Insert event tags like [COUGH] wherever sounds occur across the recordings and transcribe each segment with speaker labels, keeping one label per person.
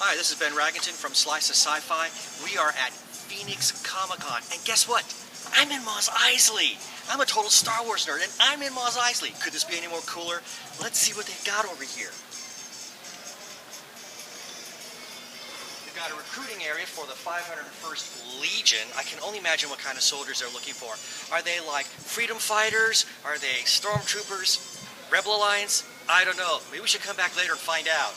Speaker 1: Hi, this is Ben Ragunton from Slice of Sci-Fi. We are at Phoenix Comic-Con, and guess what? I'm in Mos Eisley. I'm a total Star Wars nerd, and I'm in Mos Eisley. Could this be any more cooler? Let's see what they've got over here. They've got a recruiting area for the 501st Legion. I can only imagine what kind of soldiers they're looking for. Are they like freedom fighters? Are they stormtroopers? Rebel Alliance? I don't know. Maybe we should come back later and find out.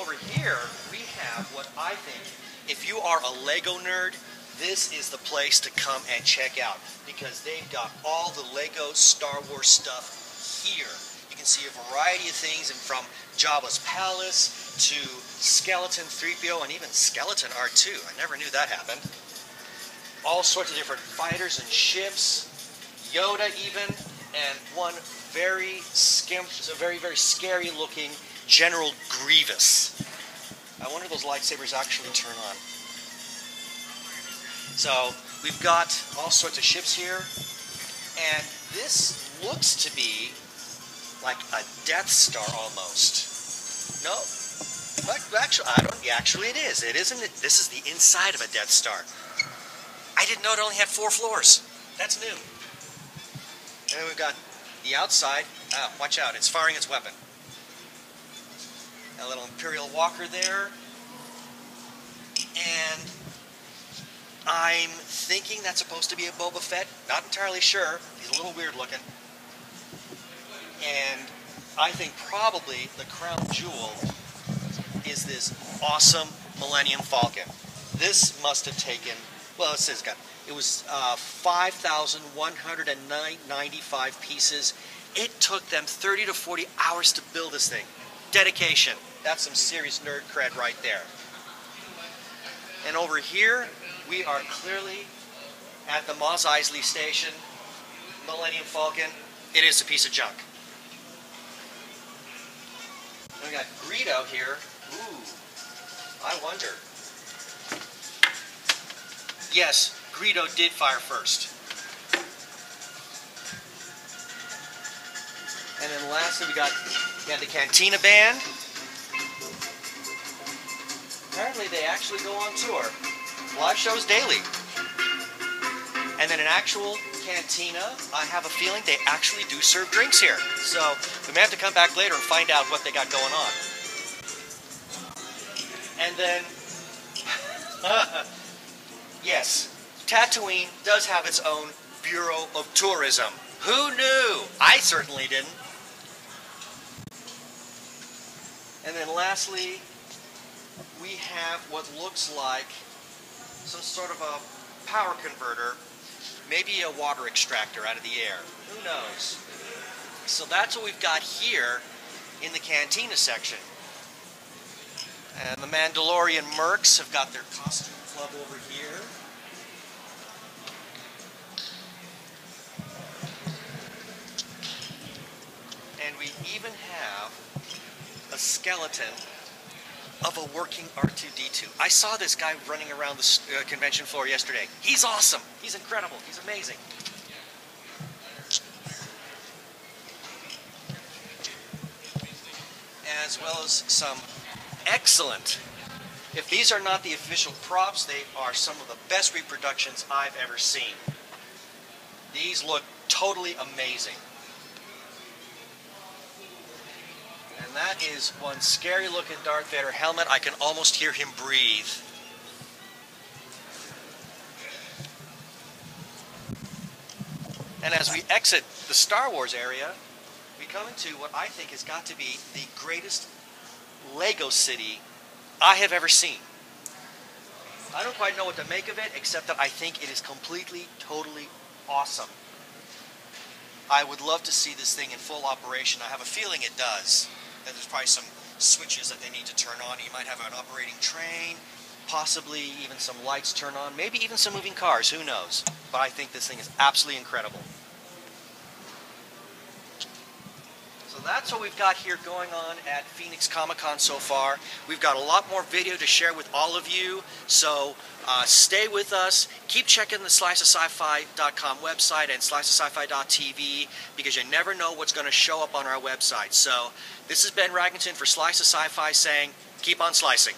Speaker 1: Over here, we have what I think, if you are a Lego nerd, this is the place to come and check out because they've got all the Lego Star Wars stuff here. You can see a variety of things and from Jabba's palace to Skeleton 3PO and even Skeleton R2. I never knew that happened. All sorts of different fighters and ships, Yoda even, and one very skimp, a very, very scary looking General Grievous. I wonder if those lightsabers actually turn on. So we've got all sorts of ships here, and this looks to be like a Death Star almost. No, but actually, I don't. Actually, it is. It isn't. This is the inside of a Death Star. I didn't know it only had four floors. That's new. Got the outside. Ah, watch out! It's firing its weapon. A little Imperial Walker there, and I'm thinking that's supposed to be a Boba Fett. Not entirely sure. He's a little weird looking. And I think probably the crown jewel is this awesome Millennium Falcon. This must have taken, well, it says got, it was uh, 5,195 pieces. It took them 30 to 40 hours to build this thing. Dedication. That's some serious nerd cred right there. And over here, we are clearly at the Mos Eisley station, Millennium Falcon. It is a piece of junk. And we got Greedo here. Ooh, I wonder. Yes, Greedo did fire first. And then lastly, we got, we got the Cantina Band. Apparently, they actually go on tour live shows daily. And then an actual cantina, I have a feeling they actually do serve drinks here. So we may have to come back later and find out what they got going on. And then, [LAUGHS] yes, Tatooine does have its own Bureau of Tourism. Who knew? I certainly didn't. And then lastly, we have what looks like some sort of a power converter, maybe a water extractor out of the air. Who knows? So that's what we've got here in the cantina section. And the Mandalorian Mercs have got their costume club over here. We even have a skeleton of a working R2D2. I saw this guy running around the uh, convention floor yesterday. He's awesome. He's incredible. He's amazing. As well as some excellent. If these are not the official props, they are some of the best reproductions I've ever seen. These look totally amazing. And that is one scary looking Darth Vader helmet. I can almost hear him breathe. And as we exit the Star Wars area, we come into what I think has got to be the greatest Lego city I have ever seen. I don't quite know what to make of it, except that I think it is completely, totally awesome. I would love to see this thing in full operation. I have a feeling it does. There's probably some switches that they need to turn on. You might have an operating train, possibly even some lights turn on, maybe even some moving cars, who knows. But I think this thing is absolutely incredible. So that's what we've got here going on at Phoenix Comic Con so far. We've got a lot more video to share with all of you, so uh, stay with us. Keep checking the sliceofsci-fi.com website and sliceofsci-fi.tv because you never know what's going to show up on our website. So this is Ben Ragunton for Slice of Sci-Fi saying, keep on slicing.